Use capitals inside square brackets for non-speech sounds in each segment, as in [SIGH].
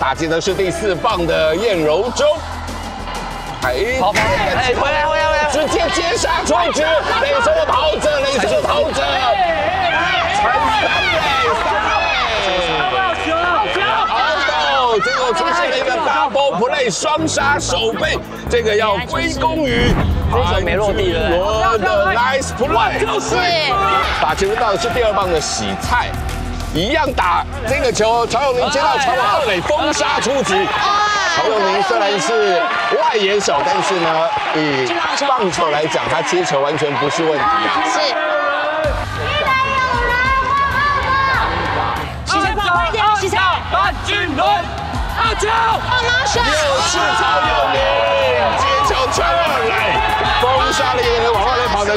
打击的是第四棒的燕柔中。哎，好，哎，回来回来回来，直接接杀出局，垒手跑着，垒手跑着，传三垒，三垒，好，最后出现了一个 double play 双杀手背，这个要归功于这手没落地的，我的 nice play，就是打球到的是第二棒的洗菜。一样打这个球，曹永宁接到超二垒封杀出局。曹永宁虽然是外野手，但是呢，以棒球来讲，他接球完全不是问题啊。是。洗菜快一点，洗菜。潘俊伦，好球！又是。曹永宁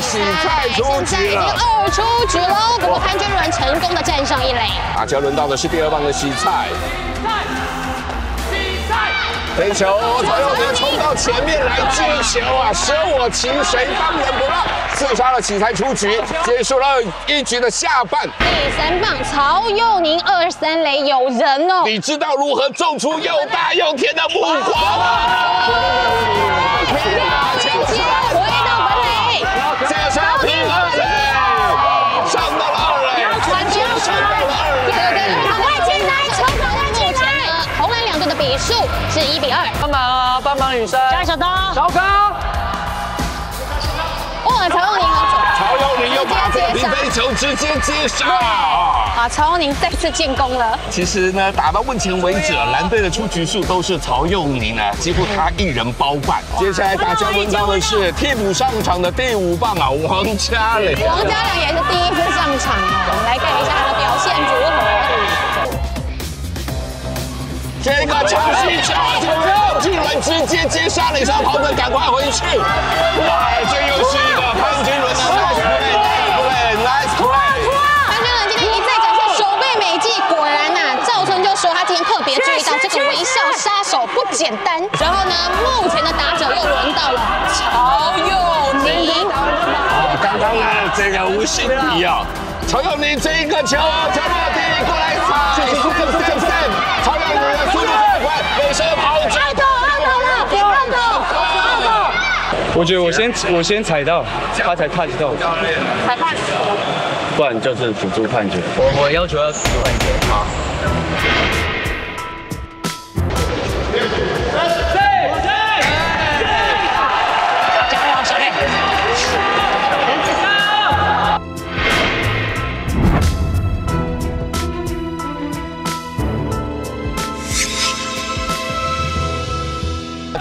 洗菜出局了，二出局喽！不过潘军伦成功的站上一垒。打球轮到的是第二棒的洗菜。飞球，曹右宁冲到前面来接球啊！舍我其谁，当仁不让，刺杀了洗菜出局，结束了一局的下半。第三棒，曹佑宁二三垒有人哦。你知道如何种出又大又甜的木瓜吗？谢谢平品姐上到了二嘞，传球上到了二嘞，赶快进来，球赶快进来。目，红蓝两队的比数是一比二。帮忙啊，帮忙女生，加油小东，小刚。飞球直接接杀，啊，曹佑宁再次进攻了。其实呢，打到目前为止，蓝队的出局数都是曹佑宁啊，几乎他一人包办。接下来大家轮到的是替补上场的第五棒啊，王嘉良。王嘉良也是第一次上场啊，我们来看一下他的表现如何。这个长西球，竟然直接接杀了一下，跑者赶快回去。哇，这又是一个潘金伦的 nice play，nice 不简单。然后呢，目前的打者又轮到了曹佑宁。啊，刚刚呢这个吴信迪啊，曹佑宁这一个球跳落地过来踩，这是正正正。曹佑宁的速度太快，尾蛇跑着。阿斗，阿斗了，别看斗，阿斗。我觉得我先我先踩到，他才 touch 到。裁判。不然就是辅助判决。我我要求要辅助判决。好。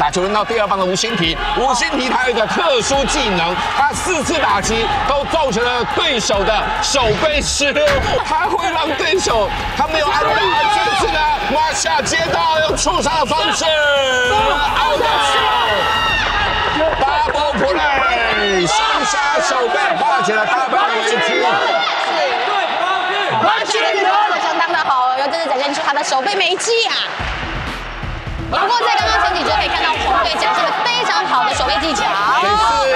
打球轮到第二棒的吴新提，吴新提他有一个特殊技能，他四次打击都造成了对手的手背失，他会让对手他没有安打，这次呢，马下接到用触杀的方式，out double play，双杀手背，化解了大半的危机。马俊伦做的相当的好，又真的展现出他的手背没击啊。不过在刚刚前几局可以看到红队展现了非常好的守备技巧。这次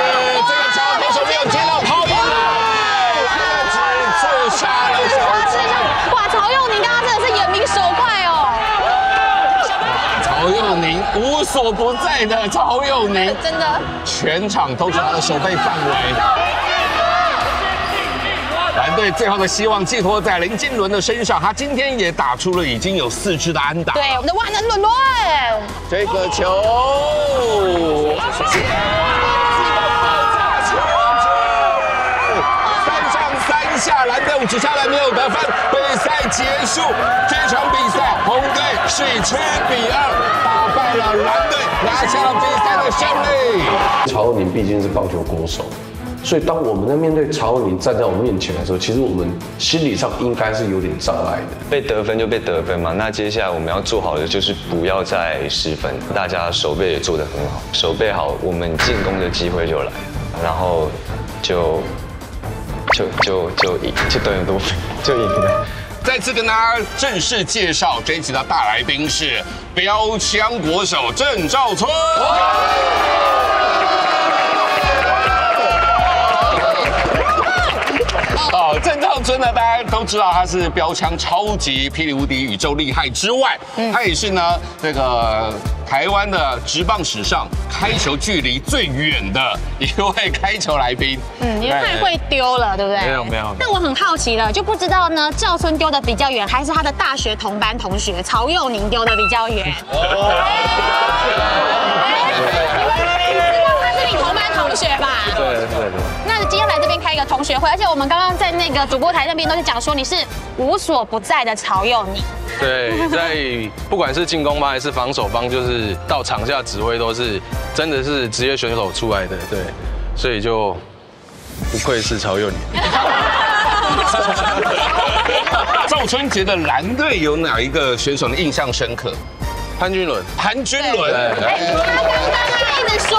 这个球对手没有接到跑跑来，刺杀了小哇，曹佑宁刚刚真的是眼明手快哦。曹佑宁无所不在的曹佑宁，真的，全场都是他的守备范围。蓝队最后的希望寄托在林金伦的身上，他今天也打出了已经有四支的安打。对，我们的万能伦伦，这个球，三上三下，蓝队五指下来没有得分，比赛结束。这场比赛红队是以七比二打败了蓝队，拿下了比赛的胜利。曹宁毕竟是棒球国手。所以，当我们在面对曹宁站在我们面前的时候，其实我们心理上应该是有点障碍的。被得分就被得分嘛，那接下来我们要做好的就是不要再失分。大家守备也做得很好，守备好，我们进攻的机会就来，然后就就就就赢，就等于多分 [LAUGHS] 就赢了。再次跟大家正式介绍这一集的大来宾是标枪国手郑兆春。哦，郑兆春呢，大家都知道他是标枪超级霹雳无敌宇宙厉害之外，他也是呢这个台湾的职棒史上开球距离最远的一位开球来宾。嗯，因为太会丢了，对不对？没有没有但我很好奇了，就不知道呢，赵春丢的比较远，还是他的大学同班同学曹佑宁丢的比较远？知道他是你同班同学吧？对对对。那今天来这边开一个同学会，而且我们刚刚在那个主播台那边都是讲说你是无所不在的曹佑宁。对，在不管是进攻方还是防守方，就是到场下指挥都是真的是职业选手出来的，对，所以就不愧是曹佑宁。[LAUGHS] 赵春杰的蓝队有哪一个选手的印象深刻？潘君伦，潘君伦。哎，他刚刚他一直说，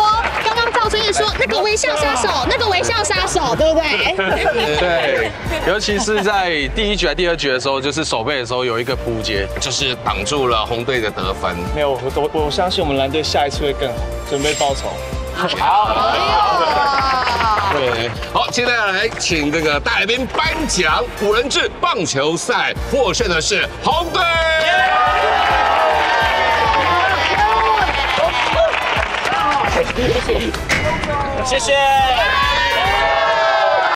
刚刚赵春一直说那个微笑杀手，那个微笑杀手，[LAUGHS] 对不对？对，尤其是在第一局还第二局的时候，就是守备的时候有一个扑接，就是挡住了红队的得分。没有，我我我相信我们蓝队下一次会更好，准备报仇。好对，好，接下来请这个大来宾颁奖，五人制棒球赛获胜的是红队。谢谢。